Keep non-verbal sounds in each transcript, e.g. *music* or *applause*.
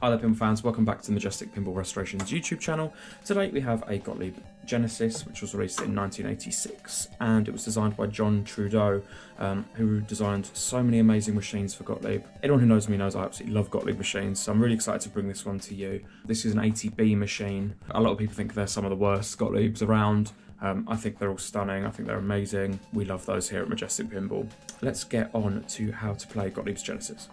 Hi there fans, welcome back to the Majestic Pinball Restorations YouTube channel. Today we have a Gottlieb Genesis which was released in 1986 and it was designed by John Trudeau um, who designed so many amazing machines for Gottlieb. Anyone who knows me knows I absolutely love Gottlieb machines so I'm really excited to bring this one to you. This is an 80B machine. A lot of people think they're some of the worst Gottliebs around. Um, I think they're all stunning. I think they're amazing. We love those here at Majestic Pinball. Let's get on to how to play Gottlieb's Genesis.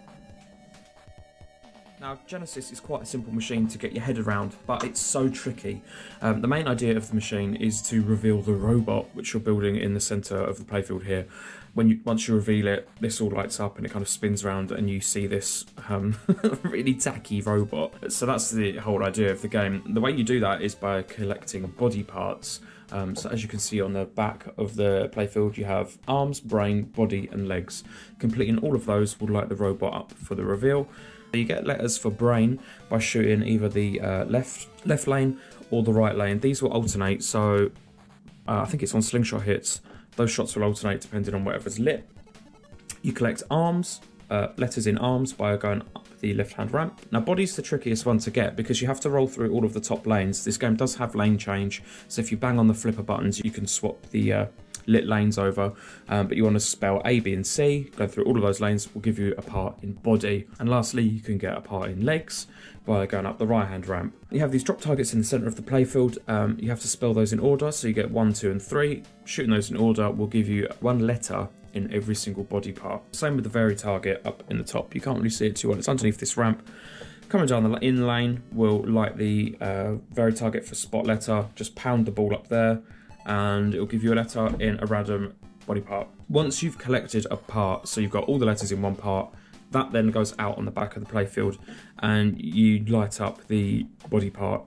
Now, Genesis is quite a simple machine to get your head around, but it's so tricky. Um, the main idea of the machine is to reveal the robot, which you're building in the centre of the playfield here. When you once you reveal it, this all lights up and it kind of spins around, and you see this um, *laughs* really tacky robot. So that's the whole idea of the game. The way you do that is by collecting body parts. Um, so as you can see on the back of the playfield, you have arms, brain, body, and legs. Completing all of those will light the robot up for the reveal. You get letters for brain by shooting either the uh, left left lane or the right lane. These will alternate, so uh, I think it's on slingshot hits. Those shots will alternate depending on whatever's lit. You collect arms, uh, letters in arms by going up the left hand ramp. Now body's the trickiest one to get because you have to roll through all of the top lanes. This game does have lane change, so if you bang on the flipper buttons you can swap the uh, lit lanes over, um, but you want to spell A, B, and C. Go through all of those lanes will give you a part in body. And lastly, you can get a part in legs by going up the right hand ramp. You have these drop targets in the center of the playfield. Um, you have to spell those in order, so you get one, two, and three. Shooting those in order will give you one letter in every single body part. Same with the vari-target up in the top. You can't really see it too well. It's underneath this ramp. Coming down the in lane will light the uh, vari-target for spot letter. Just pound the ball up there and it will give you a letter in a random body part. Once you've collected a part, so you've got all the letters in one part, that then goes out on the back of the playfield and you light up the body part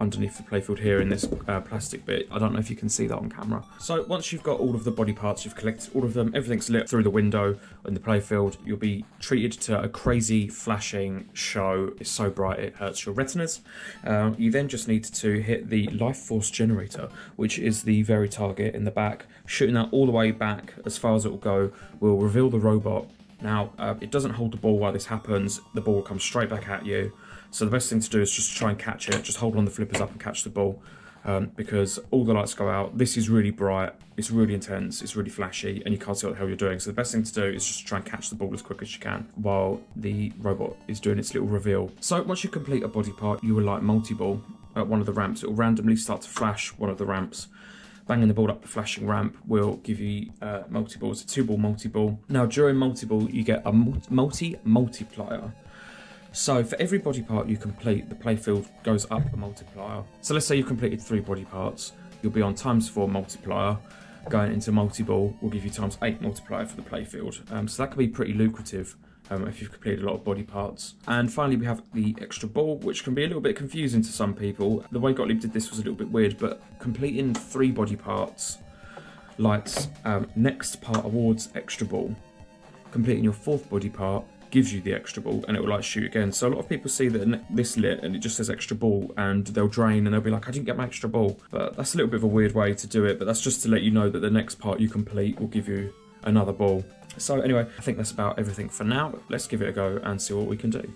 underneath the playfield here in this uh, plastic bit. I don't know if you can see that on camera. So once you've got all of the body parts, you've collected all of them, everything's lit through the window in the playfield, you'll be treated to a crazy flashing show. It's so bright it hurts your retinas. Uh, you then just need to hit the life force generator, which is the vari-target in the back. Shooting that all the way back as far as it will go will reveal the robot. Now, uh, it doesn't hold the ball while this happens. The ball will come straight back at you. So the best thing to do is just try and catch it. Just hold on the flippers up and catch the ball um, because all the lights go out. This is really bright, it's really intense, it's really flashy, and you can't see what the hell you're doing. So the best thing to do is just try and catch the ball as quick as you can while the robot is doing its little reveal. So once you complete a body part, you will light multi-ball at one of the ramps. It will randomly start to flash one of the ramps banging the ball up the flashing ramp will give you uh, multi-ball. It's a two-ball multi-ball. Now, during multi-ball, you get a multi-multiplier. So for every body part you complete, the playfield goes up a multiplier. So let's say you've completed three body parts, you'll be on times four multiplier. Going into multi-ball will give you times eight multiplier for the playfield. Um, so that could be pretty lucrative um, if you've completed a lot of body parts. And finally we have the extra ball, which can be a little bit confusing to some people. The way Gottlieb did this was a little bit weird, but completing three body parts lights um, next part awards extra ball. Completing your fourth body part gives you the extra ball and it will like shoot again. So a lot of people see that this lit and it just says extra ball and they'll drain and they'll be like, I didn't get my extra ball. But that's a little bit of a weird way to do it, but that's just to let you know that the next part you complete will give you another ball. So anyway, I think that's about everything for now. Let's give it a go and see what we can do.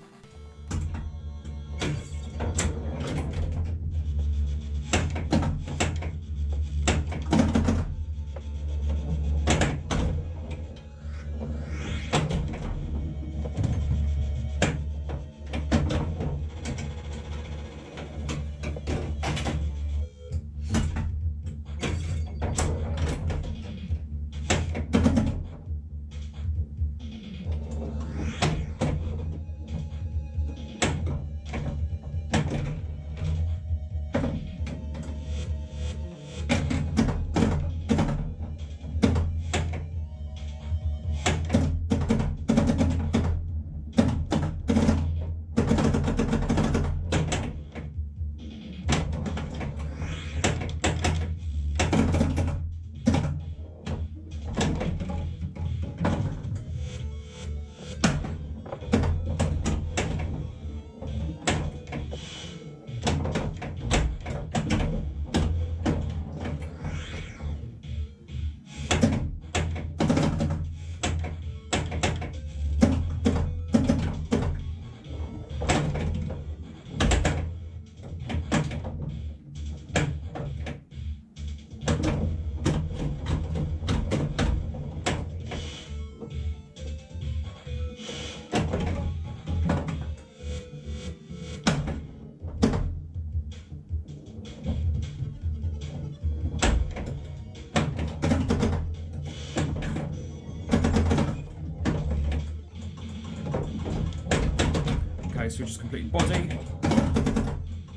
So we just completed body.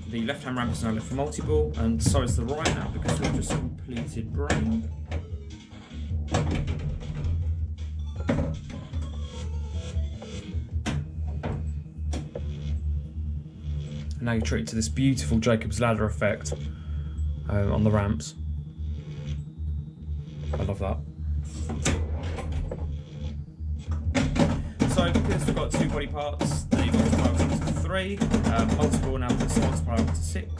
The left hand ramp is now lit for multi-ball, and so is the right now because we've just completed brain. And now you treat it to this beautiful Jacob's ladder effect uh, on the ramps. I love that. So because we've got two body parts, three, um, multiple now the multiplier up to six.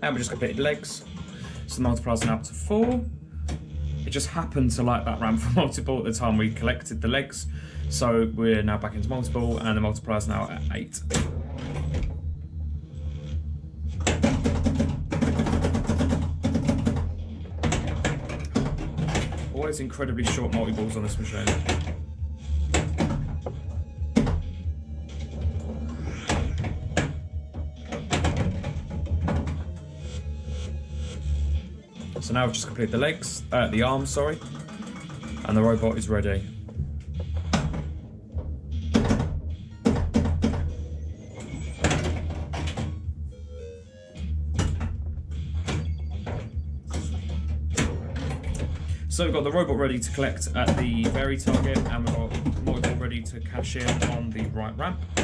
And we just completed legs. So the multiplier's now up to four. It just happened to like that ramp for *laughs* multiple at the time we collected the legs. So we're now back into multiple and the multiplier's now at eight. Always incredibly short multi-balls on this machine. So now we've just completed the legs, uh, the arms, sorry, and the robot is ready. So we've got the robot ready to collect at the vari-target, and we've got multi-ball ready to cash in on the right ramp. Uh,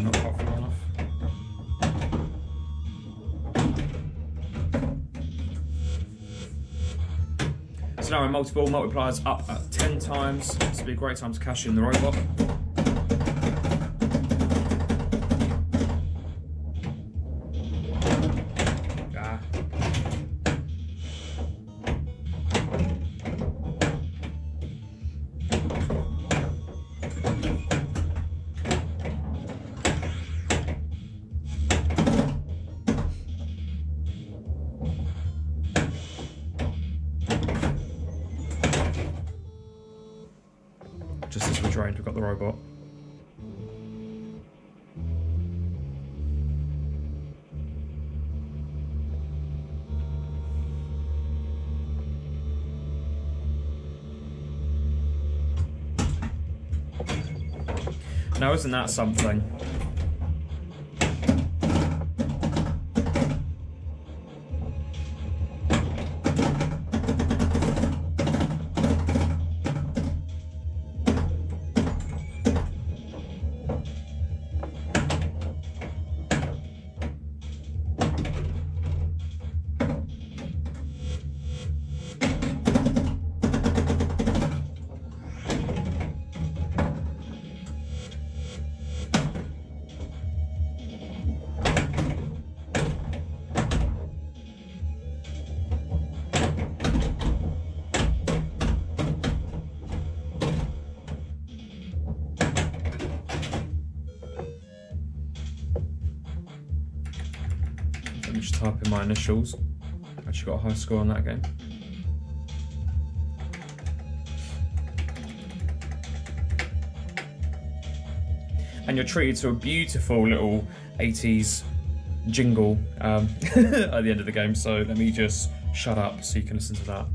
not quite far enough. So now we're multiple, multipliers up at 10 times. This would be a great time to cash in the robot. Drained, we've got the robot. Now, isn't that something? My initials. Actually got a high score on that game. And you're treated to a beautiful little 80s jingle um, *laughs* at the end of the game. So let me just shut up so you can listen to that.